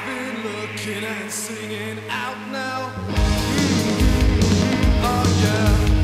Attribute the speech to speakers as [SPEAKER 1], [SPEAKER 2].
[SPEAKER 1] I've been looking and singing out now. Oh yeah.